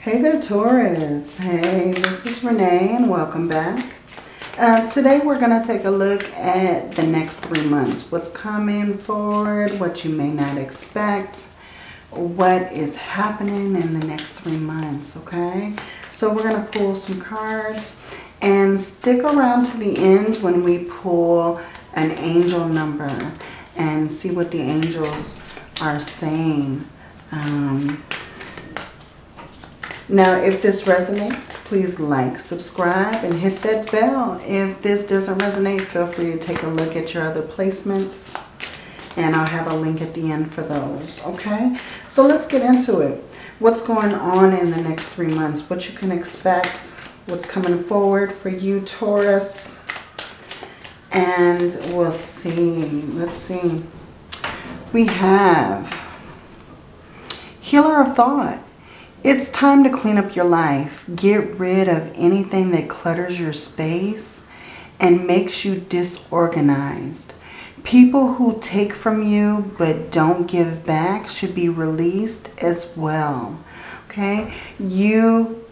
Hey there, Taurus. Hey, this is Renee and welcome back. Uh, today we're going to take a look at the next three months. What's coming forward, what you may not expect, what is happening in the next three months, okay? So we're going to pull some cards and stick around to the end when we pull an angel number and see what the angels are saying. Um, now, if this resonates, please like, subscribe, and hit that bell. If this doesn't resonate, feel free to take a look at your other placements. And I'll have a link at the end for those, okay? So let's get into it. What's going on in the next three months? What you can expect? What's coming forward for you, Taurus? And we'll see. Let's see. We have Healer of Thought. It's time to clean up your life. Get rid of anything that clutters your space and makes you disorganized. People who take from you but don't give back should be released as well. Okay? You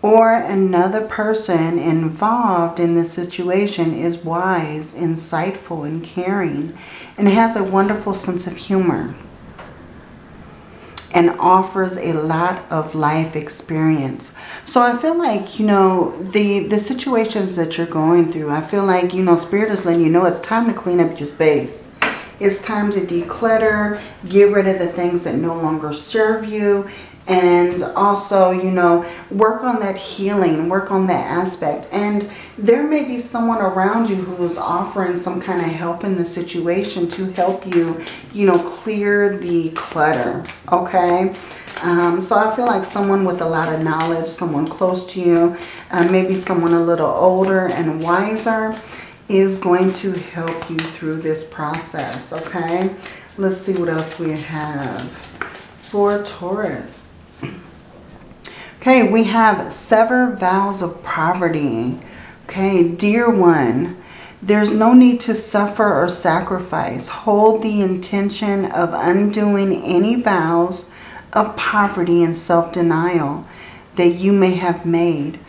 or another person involved in the situation is wise, insightful, and caring, and has a wonderful sense of humor and offers a lot of life experience. So I feel like, you know, the, the situations that you're going through, I feel like, you know, Spirit is letting you know it's time to clean up your space. It's time to declutter, get rid of the things that no longer serve you, and also, you know, work on that healing, work on that aspect. And there may be someone around you who's offering some kind of help in the situation to help you, you know, clear the clutter, okay? Um, so I feel like someone with a lot of knowledge, someone close to you, uh, maybe someone a little older and wiser is going to help you through this process, okay? Let's see what else we have for Taurus. Okay, we have sever vows of poverty. Okay, dear one, there's no need to suffer or sacrifice. Hold the intention of undoing any vows of poverty and self-denial that you may have made,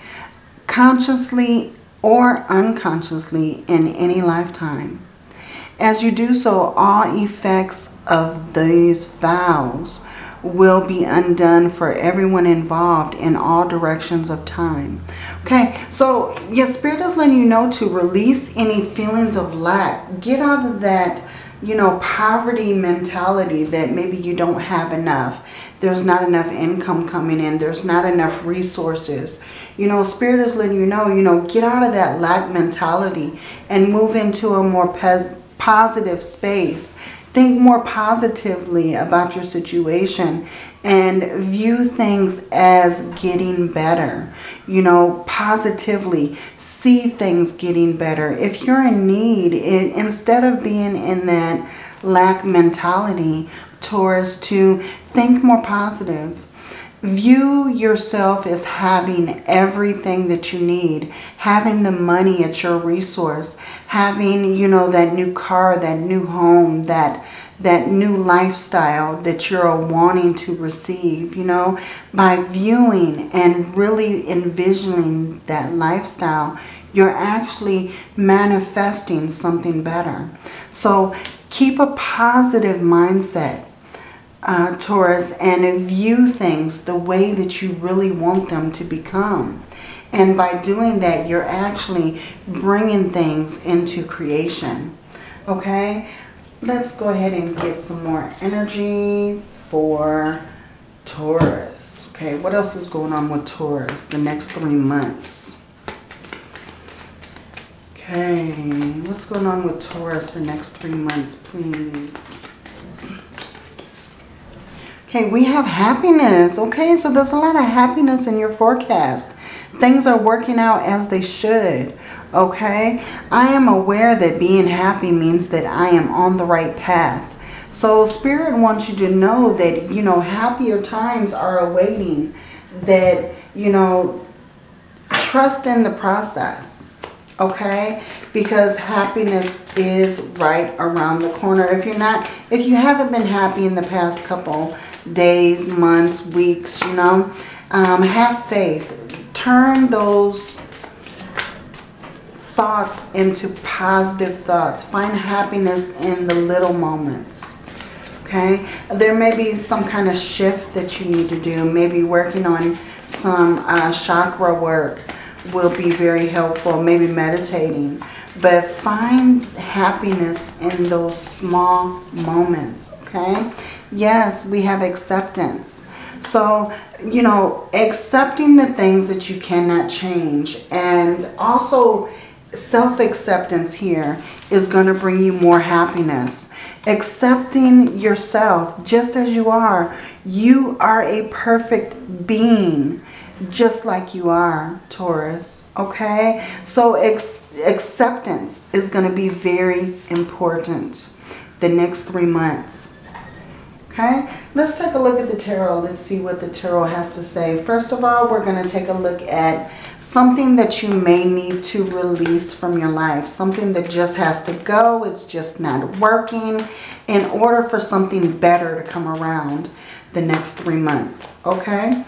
consciously or unconsciously in any lifetime. As you do so, all effects of these vows will be undone for everyone involved in all directions of time. Okay, so your spirit is letting you know to release any feelings of lack. Get out of that, you know, poverty mentality that maybe you don't have enough. There's not enough income coming in. There's not enough resources. You know, spirit is letting you know, you know, get out of that lack mentality and move into a more positive space think more positively about your situation and view things as getting better. You know, positively see things getting better. If you're in need, it, instead of being in that lack mentality, Taurus, to think more positive. View yourself as having everything that you need, having the money at your resource, having, you know, that new car, that new home, that that new lifestyle that you're wanting to receive, you know, by viewing and really envisioning that lifestyle, you're actually manifesting something better. So keep a positive mindset uh, Taurus, and view things the way that you really want them to become. And by doing that, you're actually bringing things into creation. Okay? Let's go ahead and get some more energy for Taurus. Okay, what else is going on with Taurus the next three months? Okay, what's going on with Taurus the next three months, please? Okay, we have happiness. Okay, so there's a lot of happiness in your forecast. Things are working out as they should. Okay, I am aware that being happy means that I am on the right path. So Spirit wants you to know that, you know, happier times are awaiting. That, you know, trust in the process. Okay, because happiness is right around the corner. If you're not, if you haven't been happy in the past couple days, months, weeks, you know. Um, have faith. Turn those thoughts into positive thoughts. Find happiness in the little moments. Okay? There may be some kind of shift that you need to do. Maybe working on some uh, chakra work will be very helpful. Maybe meditating. But find happiness in those small moments. Okay? Yes, we have acceptance. So, you know, accepting the things that you cannot change and also self-acceptance here is going to bring you more happiness. Accepting yourself just as you are. You are a perfect being just like you are, Taurus. Okay? So acceptance is going to be very important the next three months. Okay, let's take a look at the tarot. Let's see what the tarot has to say. First of all, we're going to take a look at something that you may need to release from your life. Something that just has to go. It's just not working in order for something better to come around the next three months. Okay,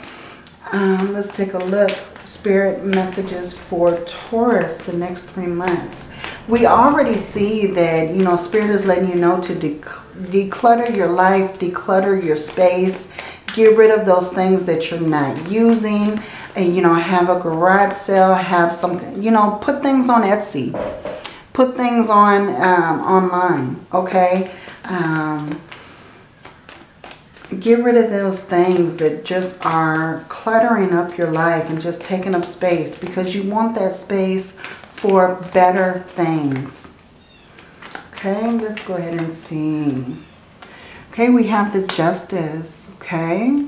um, let's take a look. Spirit messages for Taurus the next three months. We already see that, you know, Spirit is letting you know to declutter your life, declutter your space, get rid of those things that you're not using, and you know, have a garage sale, have some, you know, put things on Etsy, put things on um, online, okay? Um, get rid of those things that just are cluttering up your life and just taking up space because you want that space for better things. Okay, let's go ahead and see. Okay, we have the justice, okay?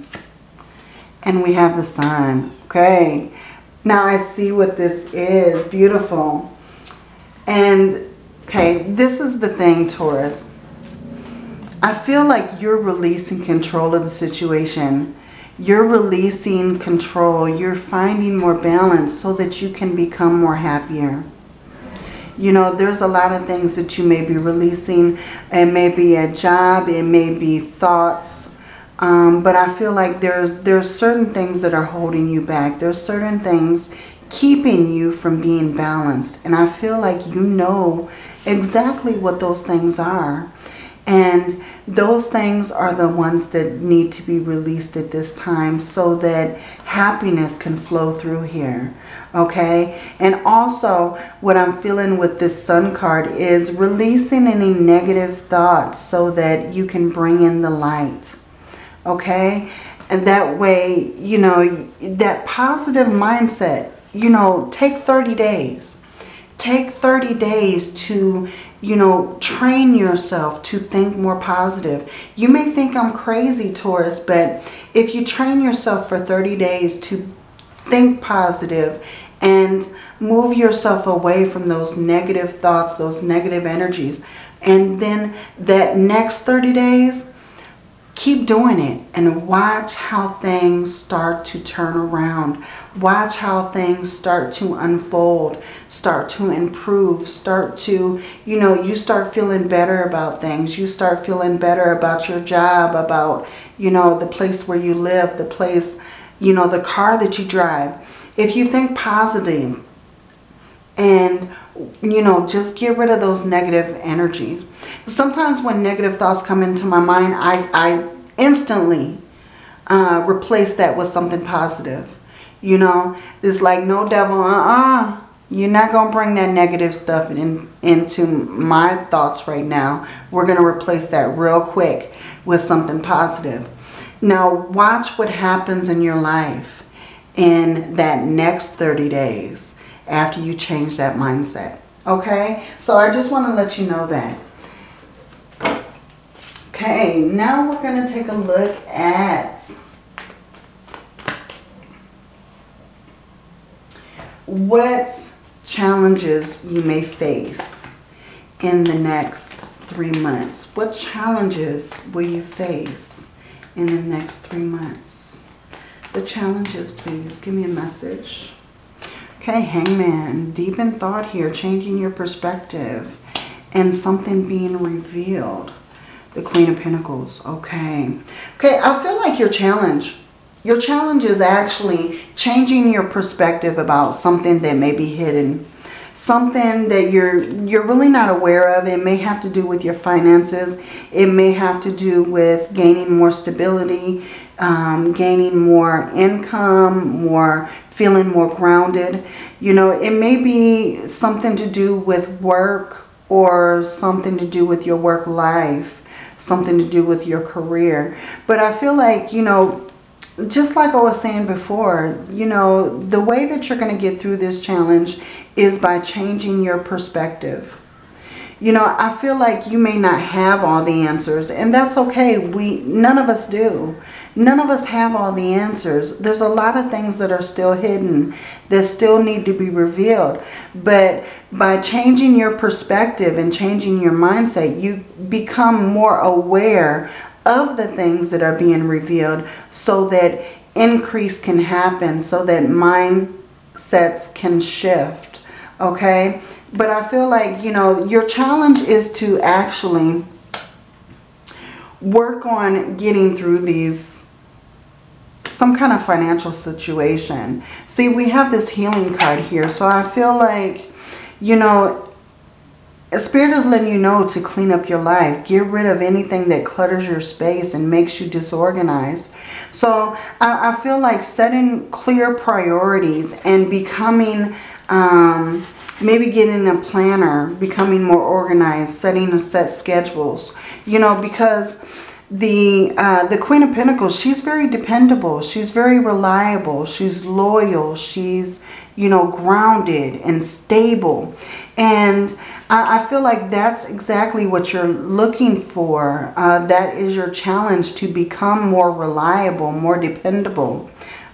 And we have the sun, okay? Now I see what this is. Beautiful. And, okay, this is the thing, Taurus. I feel like you're releasing control of the situation. You're releasing control. You're finding more balance so that you can become more happier. You know, there's a lot of things that you may be releasing. It may be a job, it may be thoughts. Um, but I feel like there's there's certain things that are holding you back. There's certain things keeping you from being balanced. And I feel like you know exactly what those things are. And those things are the ones that need to be released at this time so that happiness can flow through here okay? And also what i'm feeling with this sun card is releasing any negative thoughts so that you can bring in the light okay? And that way you know that positive mindset you know take 30 days. Take 30 days to you know train yourself to think more positive you may think i'm crazy taurus but if you train yourself for 30 days to think positive and move yourself away from those negative thoughts, those negative energies. And then that next 30 days, keep doing it and watch how things start to turn around. Watch how things start to unfold, start to improve, start to, you know, you start feeling better about things. You start feeling better about your job, about, you know, the place where you live, the place, you know, the car that you drive if you think positive and, you know, just get rid of those negative energies. Sometimes when negative thoughts come into my mind, I, I instantly uh, replace that with something positive. You know, it's like, no devil, uh-uh. You're not going to bring that negative stuff in, into my thoughts right now. We're going to replace that real quick with something positive. Now, watch what happens in your life in that next 30 days after you change that mindset. Okay? So I just want to let you know that. Okay, now we're going to take a look at what challenges you may face in the next three months. What challenges will you face in the next three months? the challenges, please. Give me a message. Okay, hangman. Deep in thought here, changing your perspective and something being revealed. The Queen of Pentacles. Okay. Okay, I feel like your challenge. Your challenge is actually changing your perspective about something that may be hidden. Something that you're you're really not aware of. It may have to do with your finances. It may have to do with gaining more stability, um, gaining more income, more feeling more grounded. You know, it may be something to do with work or something to do with your work life, something to do with your career. But I feel like, you know, just like I was saying before, you know, the way that you're going to get through this challenge is by changing your perspective. You know, I feel like you may not have all the answers, and that's okay. We none of us do. None of us have all the answers. There's a lot of things that are still hidden that still need to be revealed. But by changing your perspective and changing your mindset, you become more aware of the things that are being revealed so that increase can happen, so that mindsets can shift. Okay? But I feel like, you know, your challenge is to actually work on getting through these some kind of financial situation. See, we have this healing card here. So I feel like, you know, Spirit is letting you know to clean up your life. Get rid of anything that clutters your space and makes you disorganized. So I, I feel like setting clear priorities and becoming, um, maybe getting a planner, becoming more organized, setting a set schedules. You know, because the uh, the Queen of Pentacles, she's very dependable. She's very reliable. She's loyal. She's, you know, grounded and stable. And I, I feel like that's exactly what you're looking for. Uh, that is your challenge to become more reliable, more dependable.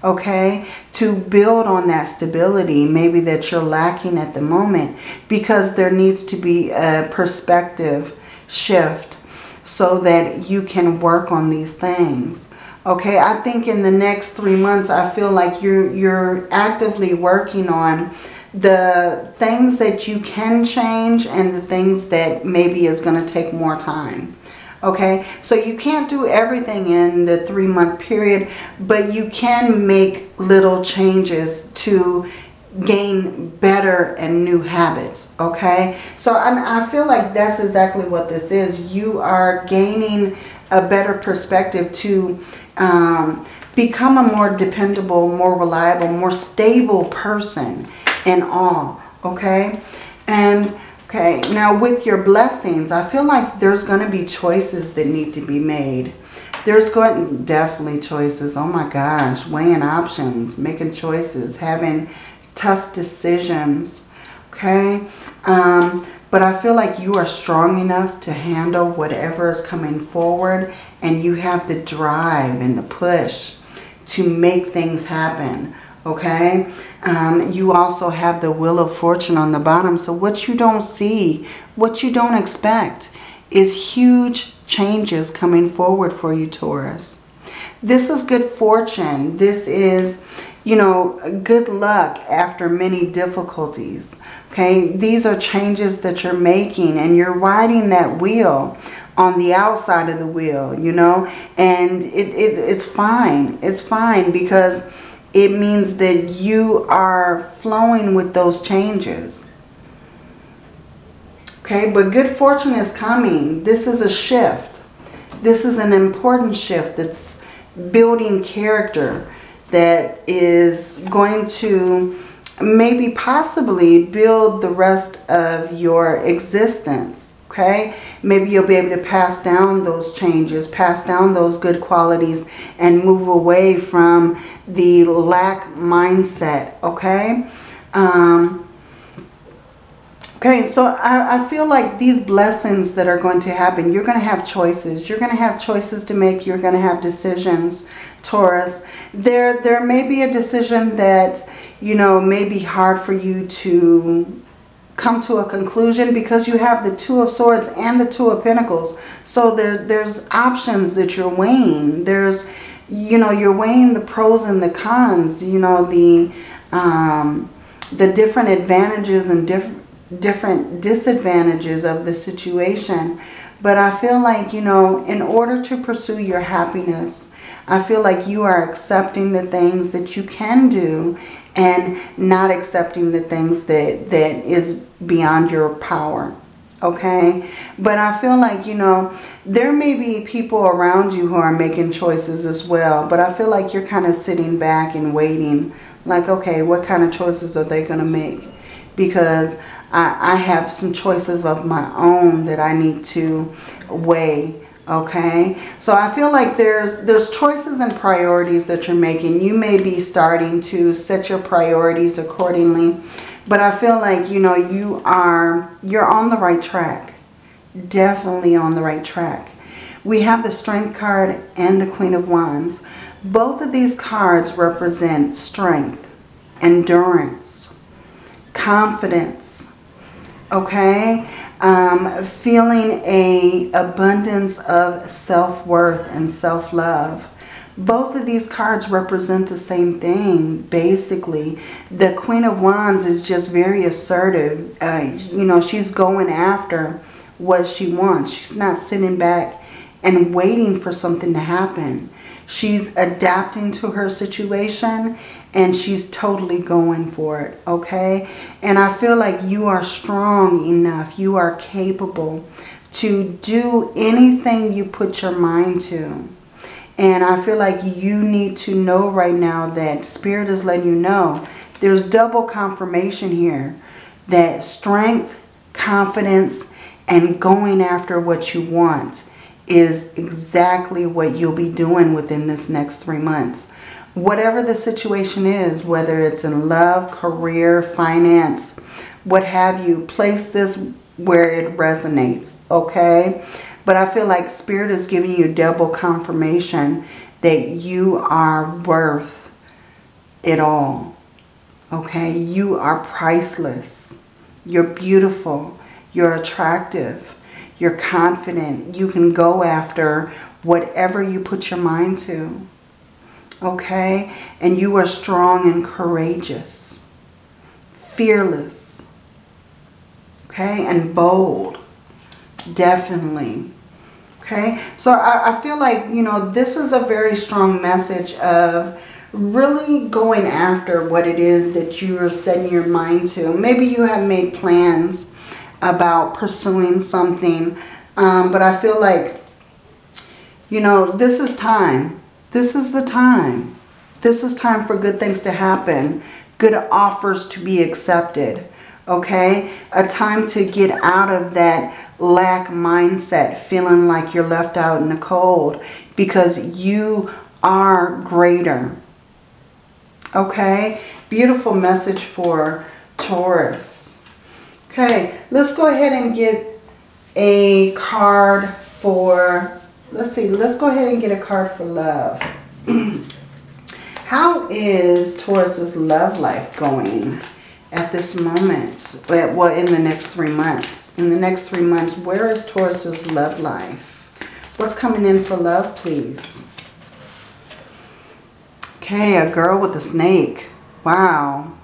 Okay, to build on that stability, maybe that you're lacking at the moment, because there needs to be a perspective shift so that you can work on these things. Okay, I think in the next three months, I feel like you're, you're actively working on the things that you can change and the things that maybe is going to take more time. Okay, so you can't do everything in the three month period, but you can make little changes to gain better and new habits okay? So I, I feel like that's exactly what this is. You are gaining a better perspective to um, become a more dependable more reliable more stable person in all okay? And okay now with your blessings I feel like there's going to be choices that need to be made there's going definitely choices oh my gosh weighing options making choices having tough decisions, okay? Um, but I feel like you are strong enough to handle whatever is coming forward and you have the drive and the push to make things happen, okay? Um, you also have the wheel of fortune on the bottom. So what you don't see, what you don't expect is huge changes coming forward for you, Taurus. This is good fortune. This is, you know, good luck after many difficulties. Okay, these are changes that you're making and you're riding that wheel on the outside of the wheel, you know, and it, it, it's fine. It's fine because it means that you are flowing with those changes. Okay, but good fortune is coming. This is a shift. This is an important shift that's building character that is going to maybe possibly build the rest of your existence. Okay, maybe you'll be able to pass down those changes, pass down those good qualities, and move away from the lack mindset. Okay. Um, Okay, so I, I, feel like these blessings that are going to happen, you're going to have choices. You're going to have choices to make. You're going to have decisions, Taurus. There, there may be a decision that, you know, may be hard for you to come to a conclusion because you have the Two of Swords and the Two of Pentacles. So there, there's options that you're weighing. There's, you know, you're weighing the pros and the cons, you know, the, um, the different advantages and different different disadvantages of the situation. But I feel like, you know, in order to pursue your happiness, I feel like you are accepting the things that you can do and not accepting the things that, that is beyond your power. Okay? But I feel like, you know, there may be people around you who are making choices as well. But I feel like you're kind of sitting back and waiting. Like, okay, what kind of choices are they going to make? Because I, I have some choices of my own that I need to weigh okay? So i feel like there's there's choices and priorities that you're making. You may be starting to set your priorities accordingly but i feel like you know you are you're on the right track. Definitely on the right track. We have the strength card and the queen of wands. Both of these cards represent strength endurance confidence. Okay um, feeling a abundance of self-worth and self-love. Both of these cards represent the same thing basically. The queen of wands is just very assertive. Uh, you know she's going after what she wants. She's not sitting back and waiting for something to happen she's adapting to her situation and she's totally going for it, okay? And I feel like you are strong enough, you are capable to do anything you put your mind to. And I feel like you need to know right now that Spirit is letting you know there's double confirmation here that strength, confidence, and going after what you want is exactly what you'll be doing within this next three months whatever the situation is, whether it's in love, career, finance, what have you, place this where it resonates, okay? But I feel like Spirit is giving you double confirmation that you are worth it all, okay? You are priceless. You're beautiful. You're attractive. You're confident. You can go after whatever you put your mind to okay? And you are strong and courageous, fearless, okay? And bold, definitely, okay? So I, I feel like, you know, this is a very strong message of really going after what it is that you are setting your mind to. Maybe you have made plans about pursuing something, um, but I feel like, you know, this is time this is the time. This is time for good things to happen, good offers to be accepted. Okay? A time to get out of that lack mindset, feeling like you're left out in the cold because you are greater. Okay? Beautiful message for Taurus. Okay, let's go ahead and get a card for let's see, let's go ahead and get a card for love. How is Taurus's love life going at this moment? Well, in the next three months. In the next three months, where is Taurus's love life? What's coming in for love, please? Okay, a girl with a snake. Wow.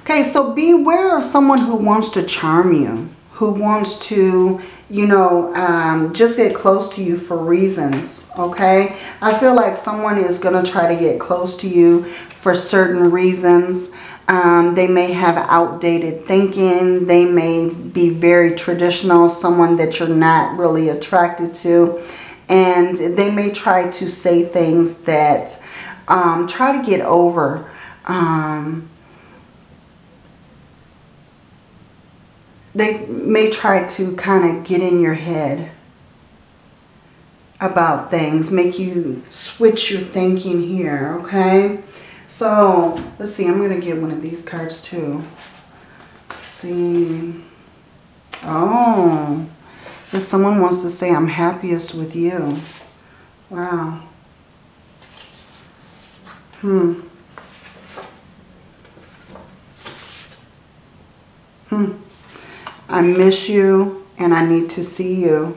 Okay, so beware of someone who wants to charm you who wants to, you know, um, just get close to you for reasons, okay? I feel like someone is going to try to get close to you for certain reasons. Um, they may have outdated thinking. They may be very traditional, someone that you're not really attracted to. And they may try to say things that um, try to get over um, they may try to kind of get in your head about things, make you switch your thinking here, okay? So, let's see, I'm going to get one of these cards too. Let's see. Oh, if someone wants to say, I'm happiest with you. Wow. Hmm. Hmm. I miss you and I need to see you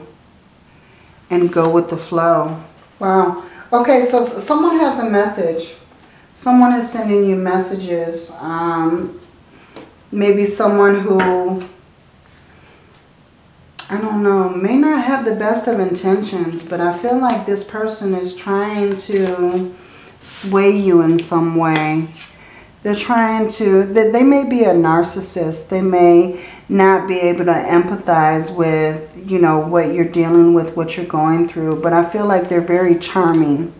and go with the flow. Wow. Okay, so someone has a message. Someone is sending you messages. Um, maybe someone who I don't know, may not have the best of intentions, but I feel like this person is trying to sway you in some way. They're trying to, they may be a narcissist. They may not be able to empathize with, you know, what you're dealing with, what you're going through. But I feel like they're very charming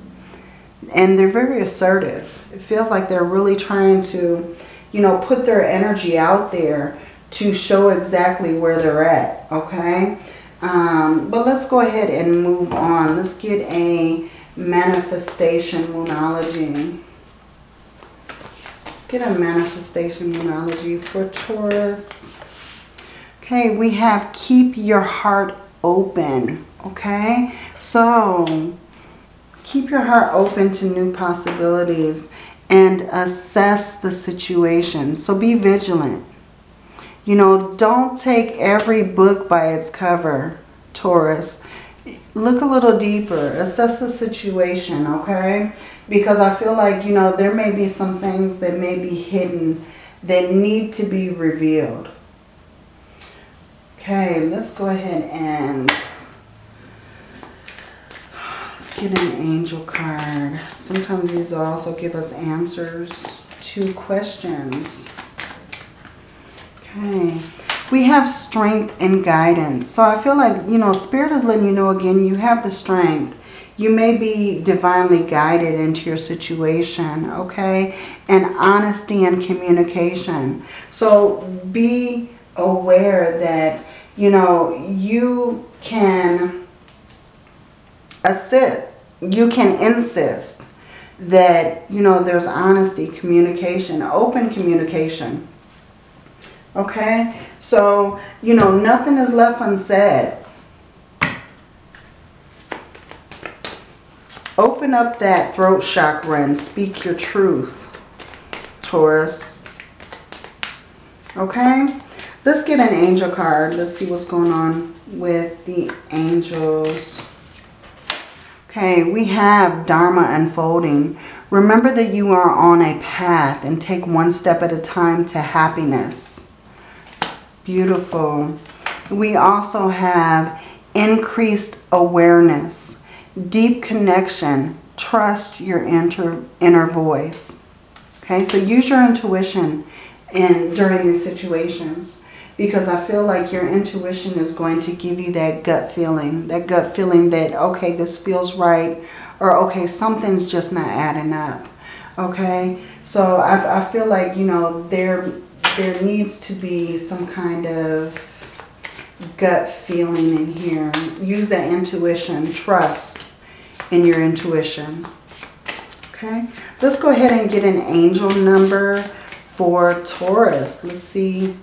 and they're very assertive. It feels like they're really trying to, you know, put their energy out there to show exactly where they're at, okay? Um, but let's go ahead and move on. Let's get a manifestation moonology. Let's get a manifestation moonology for Taurus. Okay, we have keep your heart open, okay? So, keep your heart open to new possibilities and assess the situation. So be vigilant. You know, don't take every book by its cover, Taurus. Look a little deeper. Assess the situation, okay? Because I feel like, you know, there may be some things that may be hidden that need to be revealed. Okay, let's go ahead and let's get an angel card. Sometimes these will also give us answers to questions. Okay. We have strength and guidance. So I feel like, you know, Spirit is letting you know again, you have the strength. You may be divinely guided into your situation, okay? And honesty and communication. So be aware that, you know, you can assist, you can insist that, you know, there's honesty, communication, open communication Okay? So, you know, nothing is left unsaid. Open up that throat chakra and speak your truth, Taurus. Okay? Let's get an angel card. Let's see what's going on with the angels. Okay, we have Dharma unfolding. Remember that you are on a path and take one step at a time to happiness. Beautiful. We also have increased awareness, deep connection, trust your inner, inner voice. Okay, so use your intuition in during these situations because I feel like your intuition is going to give you that gut feeling, that gut feeling that, okay, this feels right, or okay, something's just not adding up. Okay, so I, I feel like, you know, there there needs to be some kind of gut feeling in here. Use that intuition. Trust in your intuition. Okay. Let's go ahead and get an angel number for Taurus. Let's see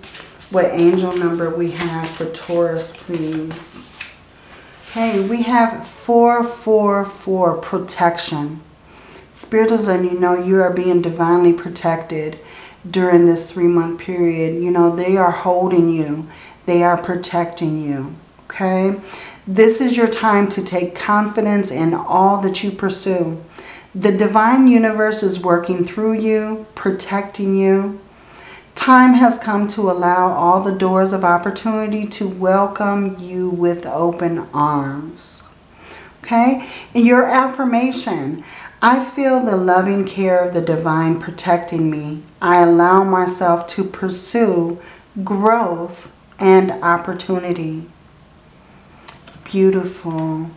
what angel number we have for Taurus, please. Okay, we have 444 protection. Spirit is letting you know you are being divinely protected during this three month period. You know, they are holding you. They are protecting you. Okay. This is your time to take confidence in all that you pursue. The divine universe is working through you, protecting you. Time has come to allow all the doors of opportunity to welcome you with open arms. Okay? And your affirmation, I feel the loving care of the divine protecting me. I allow myself to pursue growth and opportunity. Beautiful.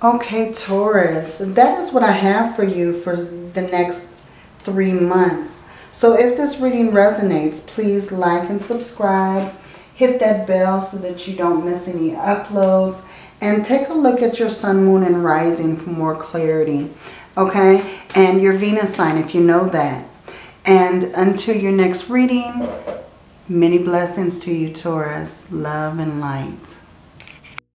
Okay, Taurus, that is what I have for you for the next three months. So if this reading resonates, please like and subscribe. Hit that bell so that you don't miss any uploads. And take a look at your sun, moon, and rising for more clarity okay? And your Venus sign, if you know that. And until your next reading, many blessings to you, Taurus. Love and light.